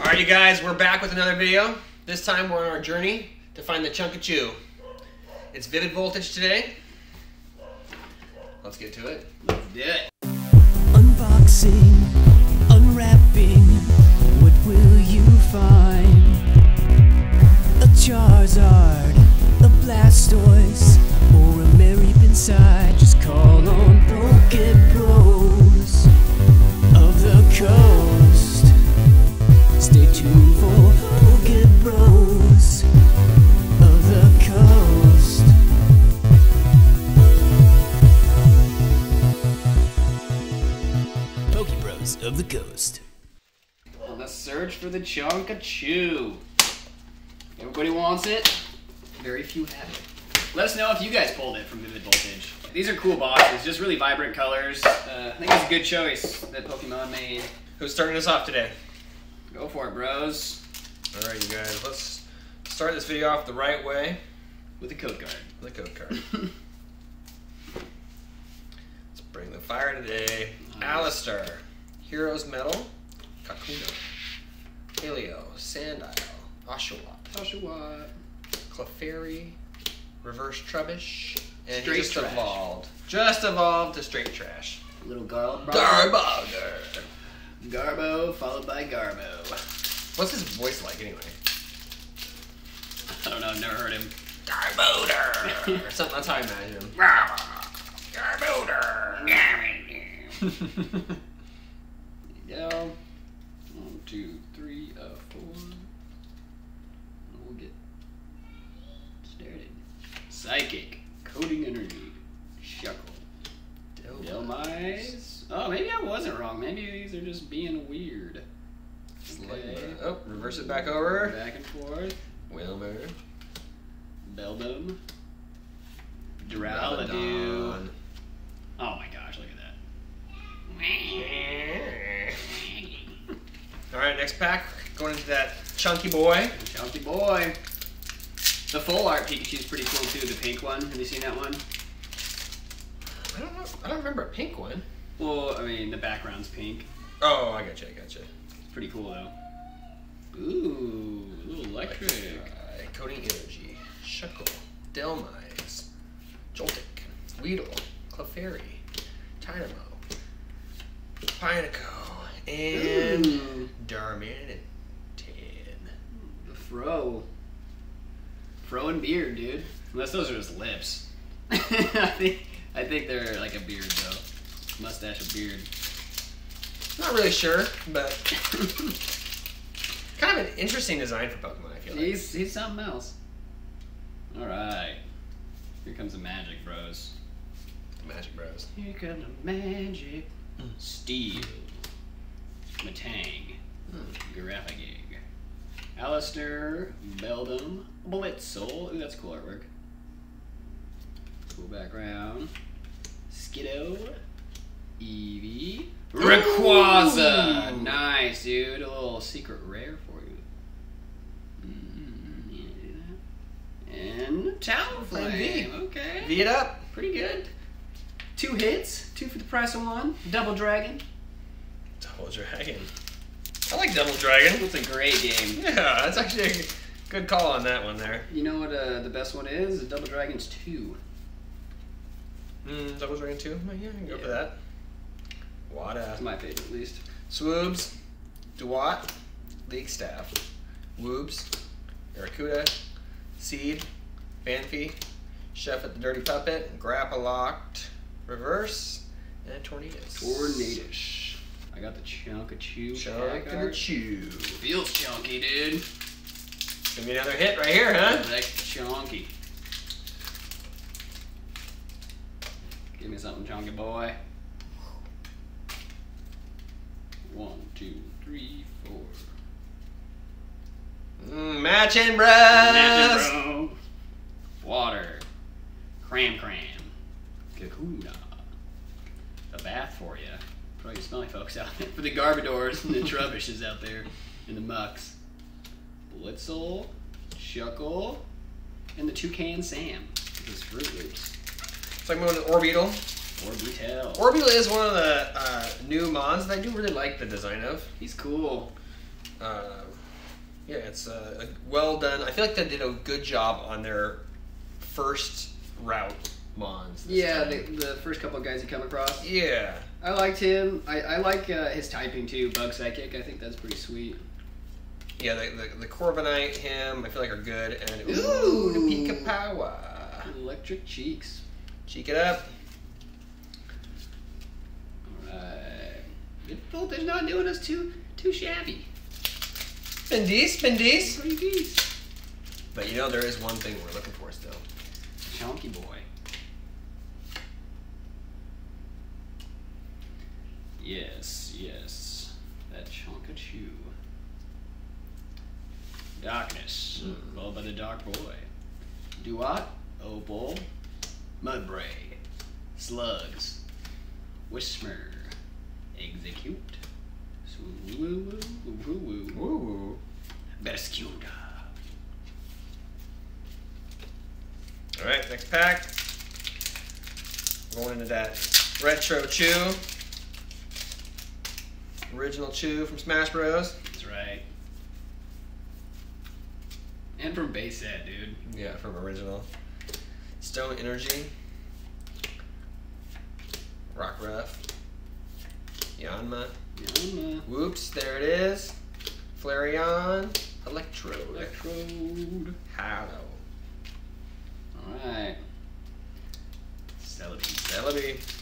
All right, you guys, we're back with another video. This time we're on our journey to find the chunk of Chunkachu. It's Vivid Voltage today. Let's get to it. Let's do it. Unboxing, unwrapping, what will you find? A Charizard, a Blastoise, Poke of the Coast. On the search for the Chonkachu. Everybody wants it. Very few have it. Let us know if you guys pulled it from Vivid Voltage. These are cool boxes, just really vibrant colors. Uh, I think it's a good choice that Pokemon made. Who's starting us off today? Go for it, bros. All right, you guys, let's start this video off the right way With a code card. with the code card. let's bring the fire today. Alistair, Heroes Metal, Kakuna, Helio, Sandile, Oshawott, Joshua. Clefairy, Reverse Trubbish, and Straight just trash. evolved. Just evolved to straight trash. Little Garb. Garbogger. Garbo followed by Garbo. What's his voice like anyway? I don't know, I've never heard him. Garbodor. or something. That's how I imagine him. Garbodor. There. One, two, three, uh, four. And We'll get started. Psychic, coding energy, shuckle, Dhelmise. Oh, maybe I wasn't wrong. Maybe these are just being weird. Okay. Oh, reverse it back over. Back and forth. Wilmer. Beldum. Duraludon. Maladon. Oh my gosh, look at that. All right, next pack. Going into that chunky boy. Chunky boy. The full art Pikachu's pretty cool too, the pink one. Have you seen that one? I don't know. I don't remember a pink one. Well, I mean, the background's pink. Oh, I gotcha. I gotcha. It's pretty cool though. Ooh, a little electric. Uh, Coding energy. Shuckle. Dhelmise. Joltik. Weedle. Clefairy. Dynamo. Pineco. And Ooh, Darmanitan. the fro. Fro and beard, dude. Unless those are his lips. I think I think they're like a beard though. Mustache or beard. Not really sure, but kind of an interesting design for Pokemon. I feel like. He's he's something else. All right. Here comes the magic, bros. Magic Bros. Here comes the magic. Mm. Steel. Matang. Girafarig. Alistair. Beldum. Blitzle. Ooh, that's cool artwork. Cool background. Skiddo. Eevee. Rayquaza! Ooh. Nice, dude. A little secret rare for you. Mm, yeah, do that. And Talonflame. V. Okay. V it up. Pretty good. Two hits, two for the price of one. Double Dragon. Double Dragon. I like Double Dragon. It's a great game. Yeah, that's actually a good call on that one there. You know what uh, the best one is? Double Dragons 2. Mm, Double Dragon 2? Oh, yeah, I can go for that. Wada. That's my favorite, at least. Swoobs. Dewat. League Staff. Woobs. Arrokuda. Seed. Fanfy. Chef at the Dirty Puppet. Grapploct. Reverse. And Tornadus. Tornadish. I got the Chunk pack and art. Chew. Feels chunky, dude. Gonna be another hit right here, huh? Like chunky. Give me something, chunky boy. One, two, three, four. Mm, matching bros. Bro. Water. Cram cram. Kakuna. A bath for you. For all you smelly folks out there. For the Garbodors and the Trubbishes out there. And the Mucks. Blitzle. Shuckle. And the Toucan Sam. With his Fruit Loops. It's like moving to Orbeetle. Orbital. Orbeetle is one of the uh, new mons that I do really like the design of. He's cool. Uh, Yeah, it's uh, a well done. I feel like they did a good job on their first route mons. this Yeah, time. the, the first couple of guys you come across. yeah. I liked him. I, I like uh, his typing too. Bug Psychic. I think that's pretty sweet. Yeah, the, the, the Corviknight, him, I feel like are good. And ooh, Ooh. the Pika Power. Electric Cheeks. Cheek it up. Alright. Good voltage not doing us too too shabby. Pretty decent. But you know, there is one thing we're looking for still. Chunky boy. Yes, yes. That Chonkachu. Darkness. Mm. Followed by the Dark Boy. Duat, Opal, Mudbray, Slugs, Whismur, Execute, Swoo woo woo woo woo woo, All right, next pack. Going into that retro chew. Original chew from Smash Bros. That's right. And from base set, dude. Yeah, from original. Stone Energy. Rockruff. Yanma. Yama. Whoops, there it is. Flareon. Electrode. Electrode. Hollow. Alright. Celebi. Celebi.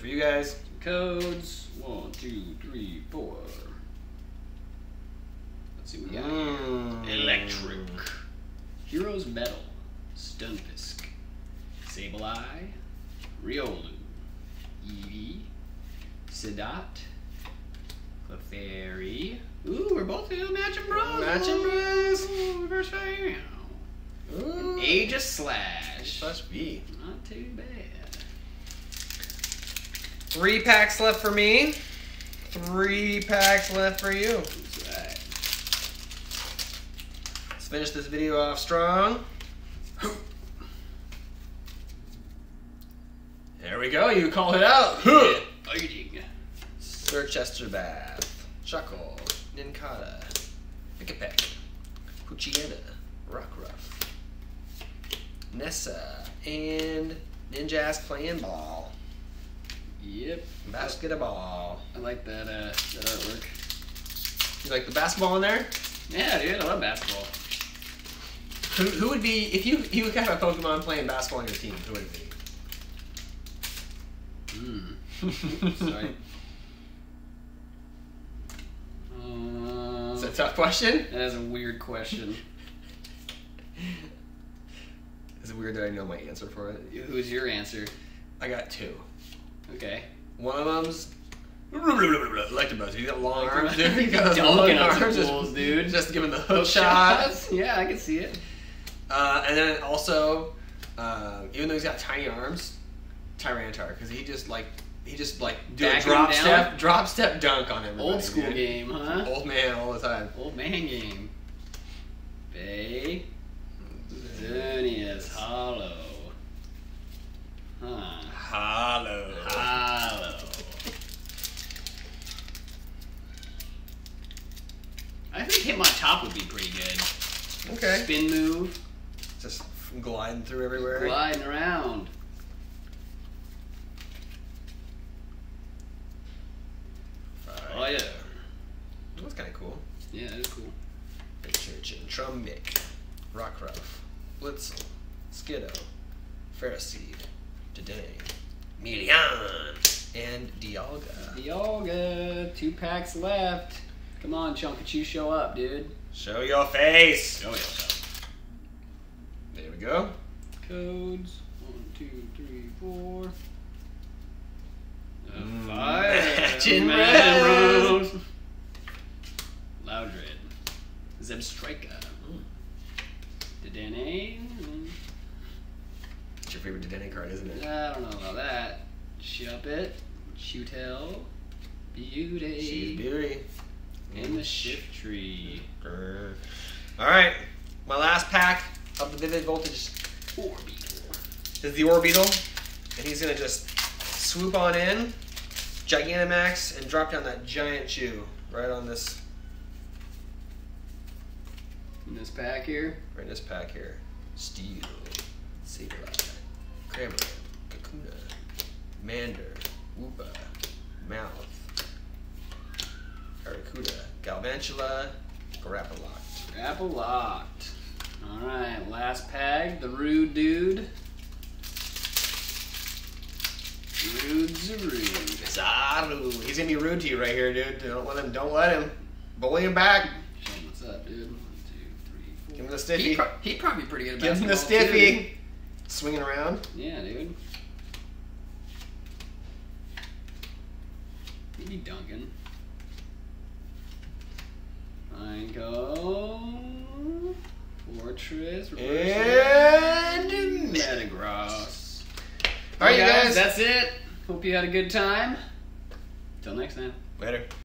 For you guys. Codes. One, two, three, four. Let's see what we got. Mm. Electric. Heroes Metal. Stunfisk. Sableye. Riolu. Eevee. Sedat. Clefairy. Ooh, we're both in matching bros. Matching bros. Ooh, Reverse fire. Ooh. Age of Slash. Slash B. Not too bad. Three packs left for me. Three packs left for you. Right. Let's finish this video off strong. There we go. You called it out. Fighting. Sir Chester Bath, Chuckle, Ninkata, Pickapek, Puchiana, Rockruff, Nessa, and Ninjas playing ball. Yep. Basketball. I like that uh that artwork. You like the basketball in there? Yeah, dude, I love basketball. Who, who would be if you you would have a Pokemon playing basketball on your team? Who would it be? Hmm. Sorry. It's a tough question. that is a weird question. Is it weird that I know my answer for it? Who's your answer? I got two. Okay. One of them's Electabuzz. He's got long arms, dude. He's Dunking long on some arms, just- fools, dude. Just giving the hook shot. Yeah, I can see it. Uh, and then also, uh, even though he's got tiny arms, Tyranitar, because he just like he just like do Back a drop step, drop step dunk on everybody. Old school dude. game, huh? Old man all the time. Old man game. Bay. Xerneas. Hollow. Huh. Hollow. Hollow. I think him on top would be pretty good. Okay. Spin move, Just gliding through everywhere. gliding around. Oh yeah. That was kind of cool. Yeah, that's cool. Churchin, Trumbic, Rockruff, Blitzle, Skiddo, Ferroseed, Dedenne, Medion, and Dialga. Dialga, two packs left. Come on, Chunkachu, show up, dude. Show your face. Show yourself. There we go. Codes. One, two, three, four. A Mm. Fire. Matching Man Rose. Rose. Loudred. Zebstrika. Mm. Dedenne. It's your favorite Dedenne card, isn't it? I don't know about that. Shuppet. Shutel. Beauty. She's beauty. And the shift tree. Grr. All right, my last pack of the Vivid Voltage Orbeetle. is the Orbeetle, and he's gonna just swoop on in Gigantamax and drop down that giant chew right on this, In this pack here. right in this pack here. Steel, Sableye, Cramorant, Kakuna, Mander, Woopa, Mouth, Arrokuda, Galvantula, Grapploct. Apple locked. Alright, last pack. The rude dude. Rude's a rude. Zaru. He's gonna be rude to you right here, dude. Don't let him. Don't let him. Bully him back. Shane, what's up, dude? One, two, three, four. Give him the He stiffy. pro- he'd probably be pretty good at Give him the basketball, too. stiffy. Swinging around. Yeah, dude. He'd be dunking. Pineco. Fortress. Reverse And Metagross. All right, you Well, guys. That's it. Hope you had a good time. Till next time. Later.